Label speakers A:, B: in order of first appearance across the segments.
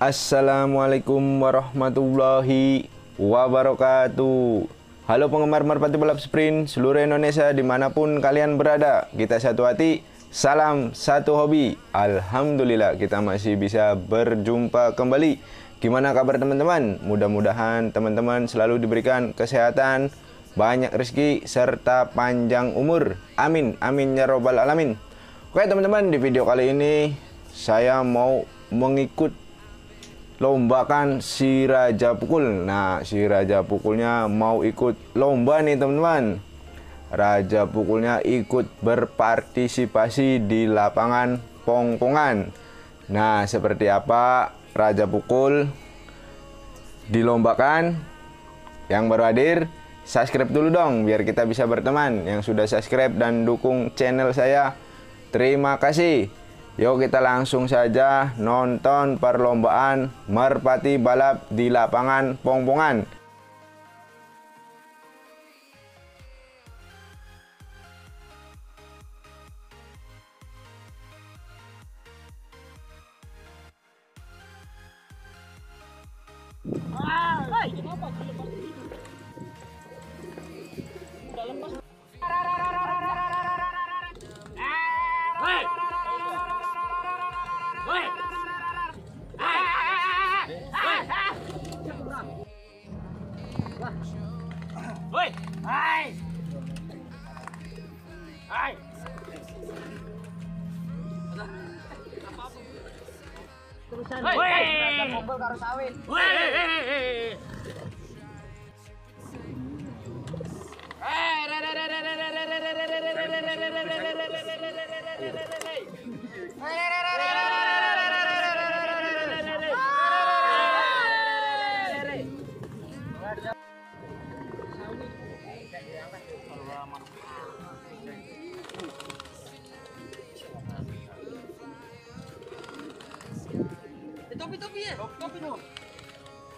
A: Assalamualaikum warahmatullahi wabarakatuh. Halo penggemar merpati balap sprint seluruh Indonesia di mana pun kalian berada Kita satu hati, salam satu hobi. Alhamdulillah kita masih bisa berjumpa kembali. Gimana kabar teman-teman? Mudah-mudahan teman-teman selalu diberikan kesehatan Banyak rezeki serta panjang umur. Amin, amin ya robbal alamin. Oke teman-teman di video kali ini Saya mau mengikut lombakan si Raja Pukul. Nah, si Raja Pukulnya mau ikut lomba nih teman-teman. Raja Pukulnya ikut berpartisipasi di lapangan pongpongan. Nah, seperti apa Raja Pukul dilombakan? Yang baru hadir, subscribe dulu dong biar kita bisa berteman. Yang sudah subscribe dan dukung channel saya, terima kasih. Yuk kita langsung saja nonton perlombaan merpati balap di lapangan pongpongan.
B: Woi, hai. Hai. Terusan. Woi, mobil karo sawit. Woi. Topi topi ya. Topi no.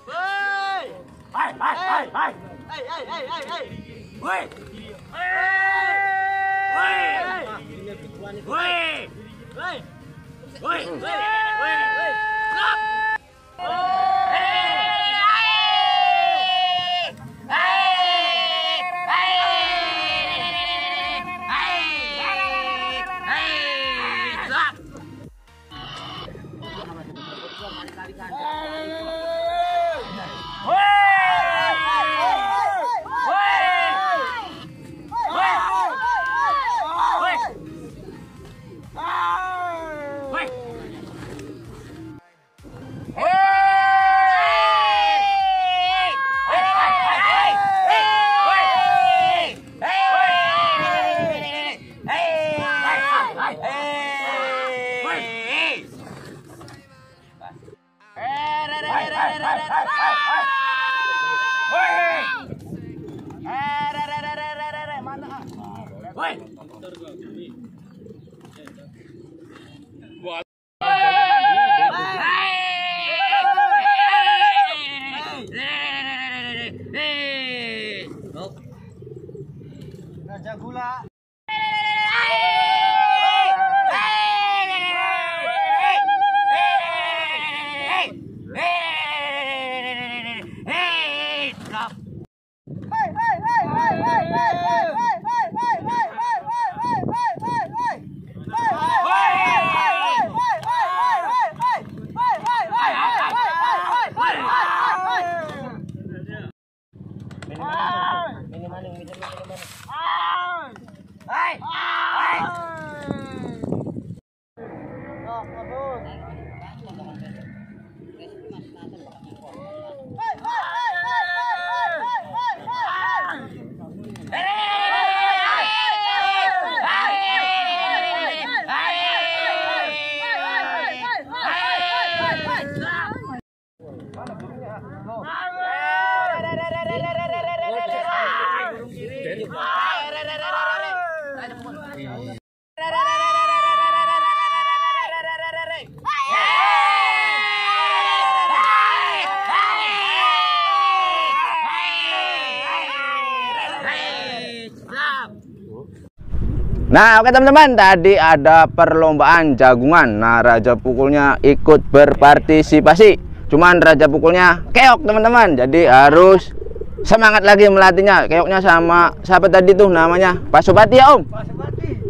B: Woi. Hai hai hai hai. Hai hai hai hai hai. Woi. Woi. ada gula. Hey, hey, hey, hey, hey, hey, hey.
A: Nah, oke teman-teman, tadi ada perlombaan jagungan. Nah, Raja Pukulnya ikut berpartisipasi.
B: Cuman raja pukulnya keok teman-teman. Jadi harus semangat lagi melatihnya. Keoknya sama siapa tadi tuh namanya? Pak Sopati ya Om?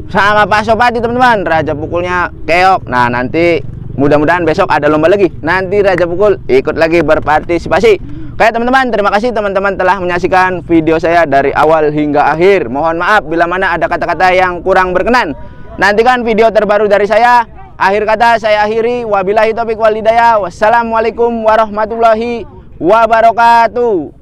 B: Sama Pak Sopati teman-teman. Raja pukulnya keok. Nah nanti mudah-mudahan besok ada lomba lagi. Nanti raja pukul ikut lagi berpartisipasi. Oke teman-teman. Terima kasih teman-teman telah menyaksikan video saya dari awal hingga akhir. Mohon maaf bila mana ada kata-kata yang kurang berkenan. Nantikan video terbaru dari saya akhir kata saya akhiri wabillahi taufiq walhidayah wassalamualaikum warahmatullahi wabarakatuh